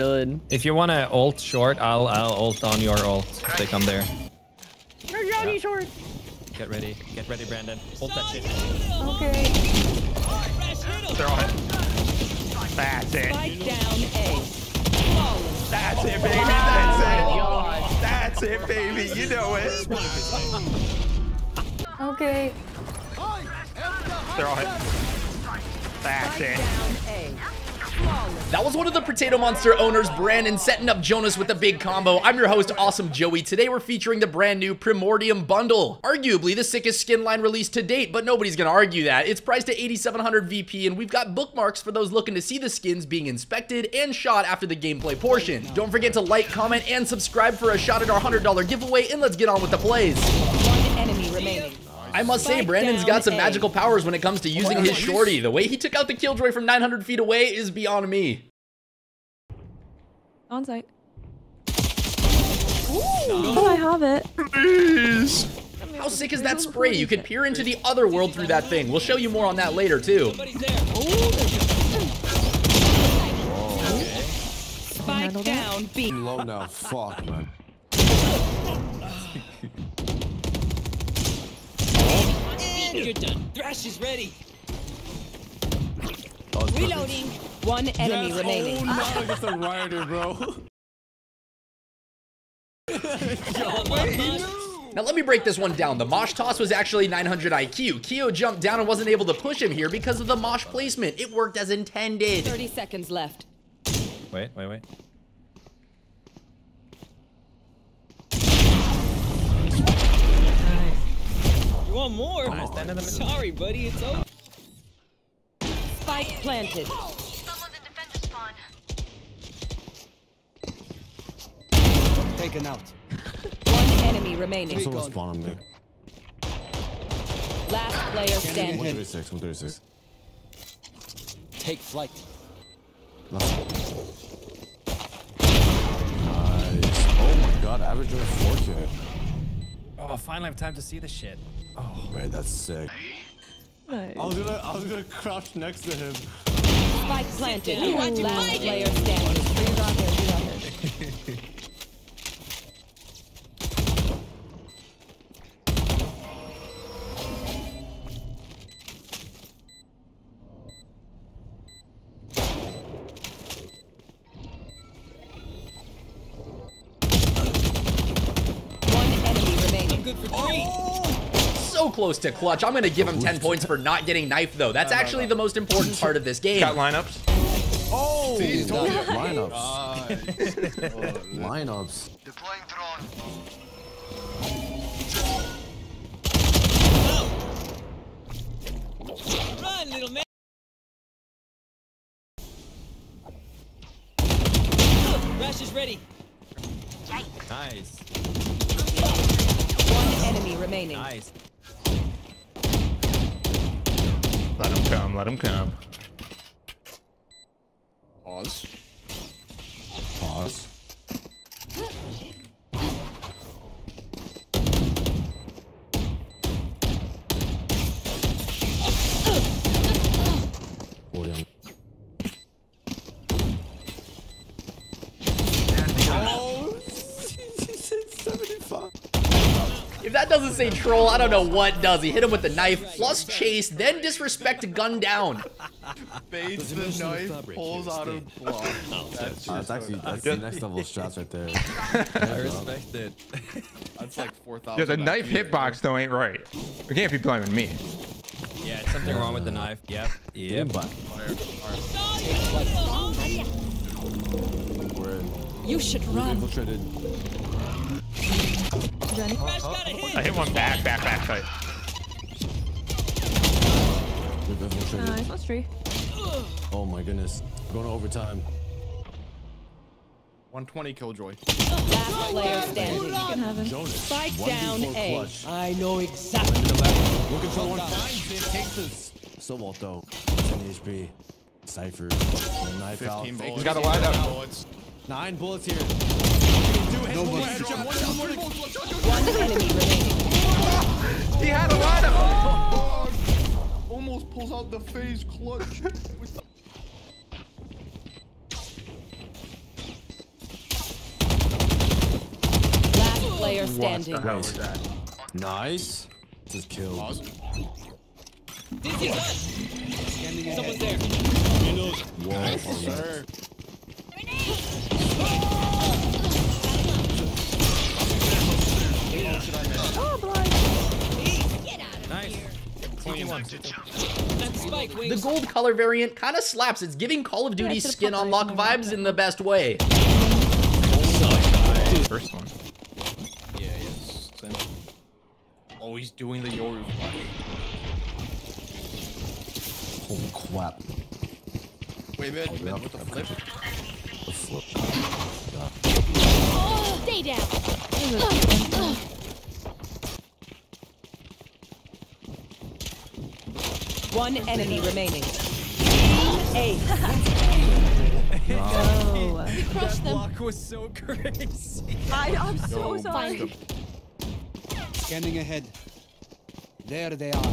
chilling. If you want to ult short, I'll I'll ult on your ult if they come there. Johnny short. Get ready. Get ready, Brandon. Ult that shit. Okay. They're all hit. That's it. Spike down A. That's it, baby. That's it. That's it, baby. You know it. Okay. They're all hit. That's it. That was one of the Protatomonster owners, Brandon, setting up Jonas with a big combo. I'm your host, Awesome Joey. Today we're featuring the brand new Primordium Bundle. Arguably the sickest skin line released to date, but nobody's gonna argue that. It's priced at 8700 VP, and we've got bookmarks for those looking to see the skins being inspected and shot after the gameplay portion. Don't forget to like, comment, and subscribe for a shot at our $100 giveaway, and let's get on with the plays. One enemy remaining. I must say, Brandon's got some A. magical powers when it comes to using his shorty. The way he took out the Killjoy from 900 feet away is beyond me. On site. Oh, I have it. How sick is that spray? You can peer into the other world through that thing. We'll show you more on that later, too. Spike down B. Low now. Fuck, man. You're done. Thrash is ready. Reloading. One enemy oh, remaining. Oh, not against a rioter, bro. Now let me break this one down. The Mosh toss was actually 900 IQ. Keo jumped down and wasn't able to push him here because of the Mosh placement. It worked as intended. 30 seconds left. Wait, wait, wait. You want more? stand in the middle. Sorry, buddy. It's over. Spike planted. Someone's in defender spawn. Taken out. One enemy remaining. Someone spawn on me. Last player standing. 136, 136. Take flight. Nice. Oh my god, average rate 4K. Oh, finally have time to see the shit. Oh man, that's sick. Nice. I was gonna, I was gonna crouch next to him. Spike planted. Last player standing. One close to clutch. I'm going to give him 10 points for not getting knifed, though. That's actually the most important part of this game. Got lineups. Oh! Lineups. Lineups. Deploying drone. Run, little man. Thrash is ready. Nice, One enemy remaining. nice. Let him come. Let him come. Pause. Pause. Doesn't say troll, I don't know what does. He hit him with the knife, plus chase, then disrespect to gun down. Baits the knife, pulls out a block. That's, Uh, that's actually that's the next level shots right there. I respect it. that's like 4,000. Yeah, the knife hitbox though ain't right. You can't be blaming me. Yeah, something wrong with the knife. Yep. Yep. But. You should run. Infiltrated. Johnny. Thrash got a. I hit one back, back, back side. Uh, We've. Nice. That's tree. Oh my goodness. Going to overtime. 120 killjoy. Last player standing. You can have him. Jonas. Spike down A. clutch. I know exactly. Looking for one. Finds it. Takes us. So vault though. 10 HP. Cypher. Knife out. 15 Fake. bullets. got a lineup. Bullets. Nine bullets here. One enemy he had a lot of Almost pulls out the phase clutch. Last player standing. What the that? Nice. Just killed. Someone's there. Whoa. Nice. CT1. That's spike, The gold color variant kind of slaps. It's giving Call of Duty should've skin put unlock like vibes in the best way. First one. Yeah, yes. Same. Oh, he's doing the Yoru flash. Holy crap. Wait, mid, mid with the flip. The flip. Stay down. One enemy remaining. A. Oh. Crush them. Block was so crazy. I, I'm so sorry. Find Scanning ahead. There they are.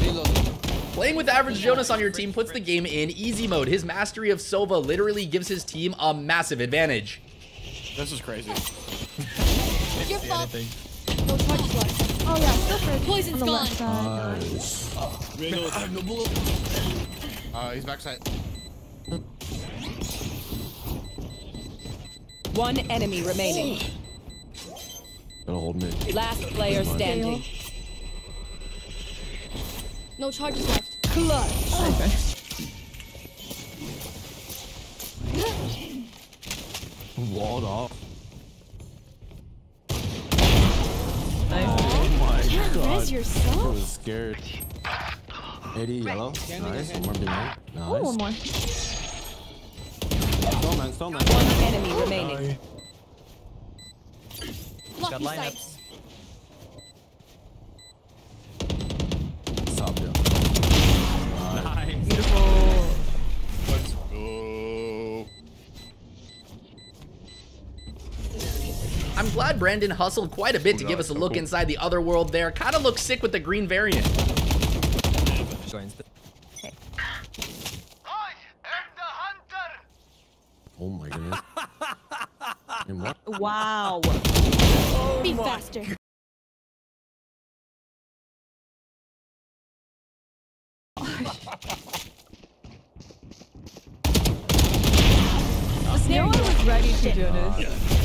Reloading. Playing with average Jonas on your team puts the game in easy mode. His mastery of Sova literally gives his team a massive advantage. This is crazy. Your fault. Anything. No charges left. Oh, yeah, still fridge. Poison's on the gone. left side. Nice. Uh, he's backside. One enemy remaining. Gotta hold mid. Last player standing. No charges left. Clutch. Walled off. Res I yourself. was scared. 80 yellow. Nice. One more big man. Oh, one Nice. more. Snowman, snowman. One enemy remaining. Lucky lineups. I'm glad Brandon hustled quite a bit oh, to give us a look inside the other world there. Kind of looks sick with the green variant. Going st- Oh my goodness. And what? Wow. Be faster. No one was ready to Jonas. I'm sorry.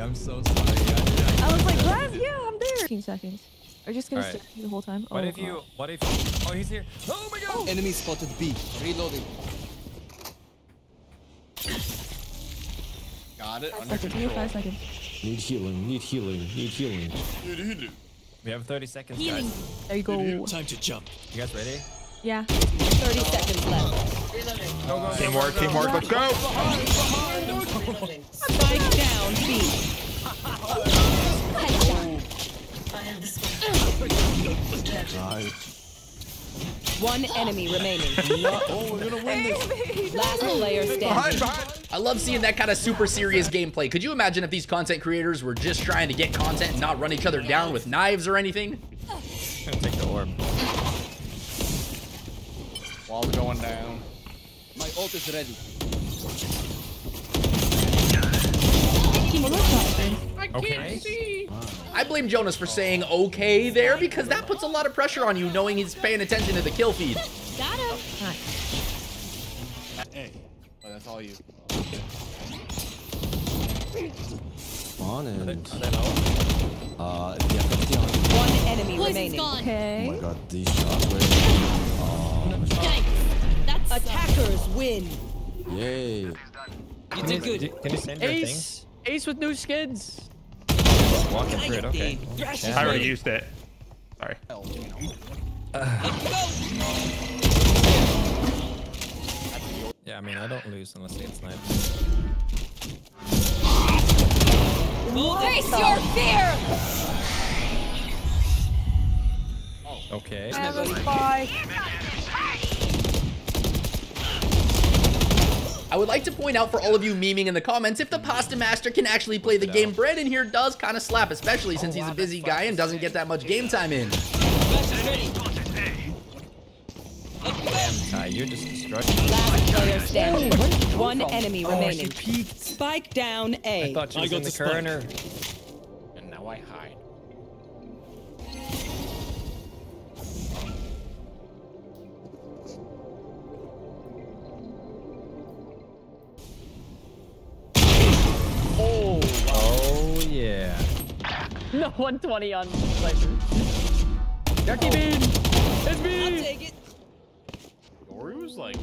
I'm so sorry. I- I was like, what? Yeah, I'm there. 15 seconds. Are you just gonna Alright. stay the whole time? What oh, if you? What if? Oh, he's here. Oh my god. Enemy spotted B. Reloading. Got it. Five Under seconds. Control. five seconds. Need healing, need healing, need healing. We have 30 seconds, Healing. guys. There you go. Time to jump. You guys ready? Yeah. 30 seconds left. Teamwork, teamwork, let's go. Spike down B. Nice. One enemy remaining. Oh, we're gonna win this. Last player standing. I love seeing that kind of super serious gameplay. Could you imagine if these content creators were just trying to get content and not run each other down with knives or anything? Gonna take the orb. Wall's going down. My ult is ready. Okay. I blame Jonas for saying okay there because that puts a lot of pressure on you knowing he's paying attention to the kill feed. Got him. Hey. Oh, that's all you. On and Are they low? uh, yeah, 50 on. One enemy Poison's remaining. gone. Oh my god, these shots were. Oh, Yikes. That's Attackers win. yay. You Can did good. can you send your thing? Ace. Ace with new skins. Walking through it. Okay. Thrash Yeah. I already used it. Sorry. Yeah, I mean, I don't lose unless they get sniped. Face your fear. Okay. I would like to point out for all of you memeing in the comments, if the Pasta Master can actually play the game, Brandon here does kind of slap, especially since he's a busy guy and doesn't get that much game time in. Thrash is ready. Ty, you're just destruction. Last player standing. One enemy remaining. Oh, spike down I A. thought you I was got in the the corner. No 120 on Cypher. Yucky oh. bean! It's I'll me! take it. Dory was like,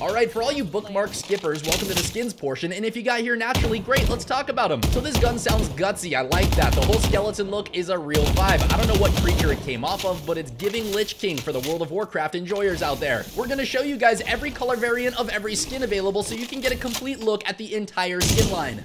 All right, for all you bookmark skippers, welcome to the skins portion. And if you got here naturally, great, let's talk about them. So this gun sounds gutsy. I like that. The whole skeleton look is a real vibe. I don't know what creature it came off of, but it's giving Lich King for the World of Warcraft enjoyers out there. We're gonna show you guys every color variant of every skin available so you can get a complete look at the entire skin line.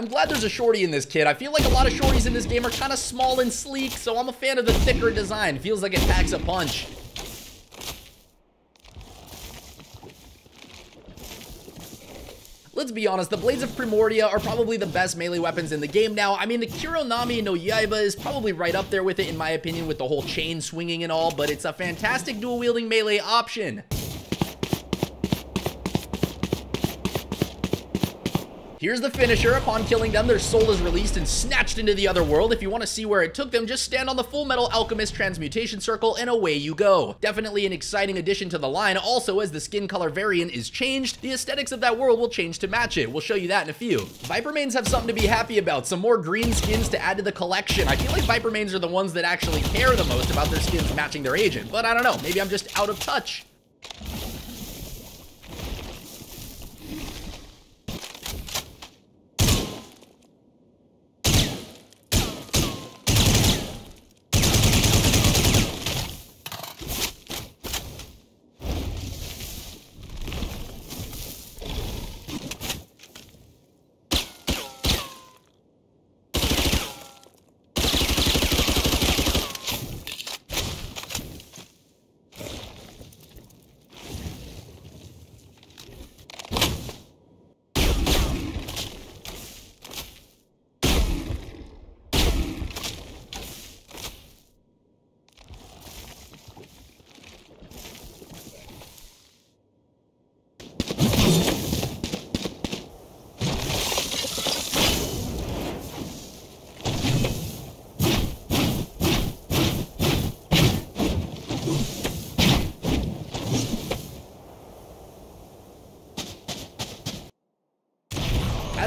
I'm glad there's a shorty in this kit. I feel like a lot of shorties in this game are kind of small and sleek, so I'm a fan of the thicker design. Feels like it packs a punch. Let's be honest, the Blades of Primordia are probably the best melee weapons in the game now. I mean, the Kuronami no Yaiba is probably right up there with it in my opinion with the whole chain swinging and all, but it's a fantastic dual-wielding melee option. Here's the finisher. Upon killing them, their soul is released and snatched into the other world. If you want to see where it took them, just stand on the Full Metal Alchemist Transmutation Circle and away you go. Definitely an exciting addition to the line. Also, as the skin color variant is changed, the aesthetics of that world will change to match it. We'll show you that in a few. Viper mains have something to be happy about. Some more green skins to add to the collection. I feel like Viper mains are the ones that actually care the most about their skins matching their agent. But I don't know. Maybe I'm just out of touch.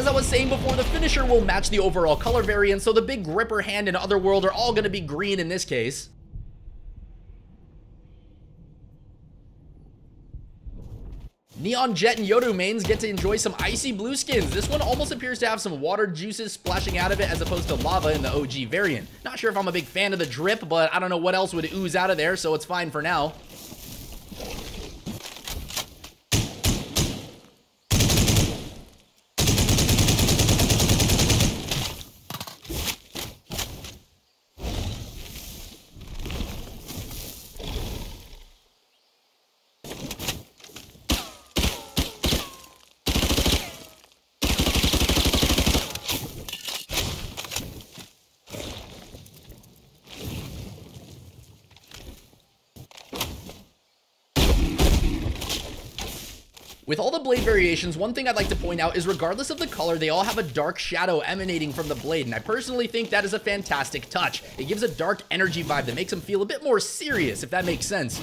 As I was saying before, the finisher will match the overall color variant, so the big gripper hand and Otherworld are all going to be green in this case. Neon Jett and Yoru mains get to enjoy some icy blue skins. This one almost appears to have some water juices splashing out of it as opposed to lava in the OG variant. Not sure if I'm a big fan of the drip, but I don't know what else would ooze out of there, so it's fine for now. Blade variations, one thing I'd like to point out is regardless of the color, they all have a dark shadow emanating from the blade, and I personally think that is a fantastic touch. It gives a dark energy vibe that makes them feel a bit more serious, if that makes sense.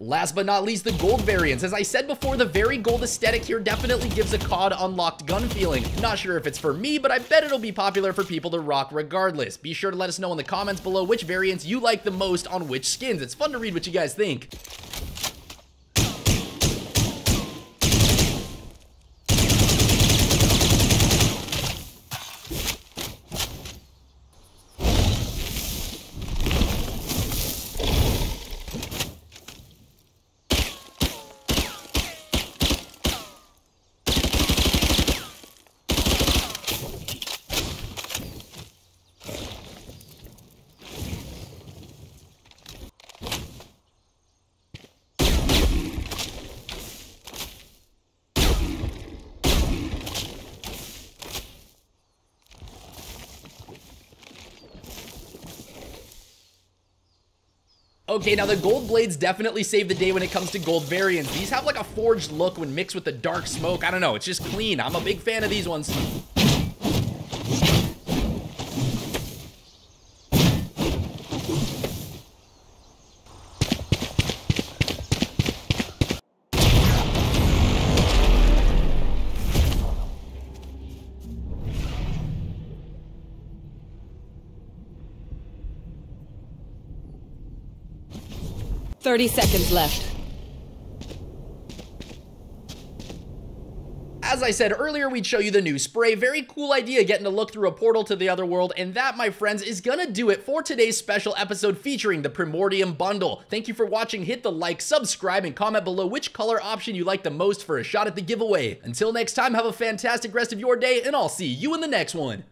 Last but not least, the gold variants. As I said before, the very gold aesthetic here definitely gives a COD unlocked gun feeling. Not sure if it's for me, but I bet it'll be popular for people to rock regardless. Be sure to let us know in the comments below which variants you like the most on which skins. It's fun to read what you guys think. Okay, now the gold blades definitely save the day when it comes to gold variants. These have like a forged look when mixed with the dark smoke. I don't know, it's just clean. I'm a big fan of these ones. Thirty seconds left. As I said earlier, we'd show you the new spray. Very cool idea getting to look through a portal to the other world. And that, my friends, is gonna do it for today's special episode featuring the Primordium Bundle. Thank you for watching. Hit the like, subscribe, and comment below which color option you like the most for a shot at the giveaway. Until next time, have a fantastic rest of your day, and I'll see you in the next one.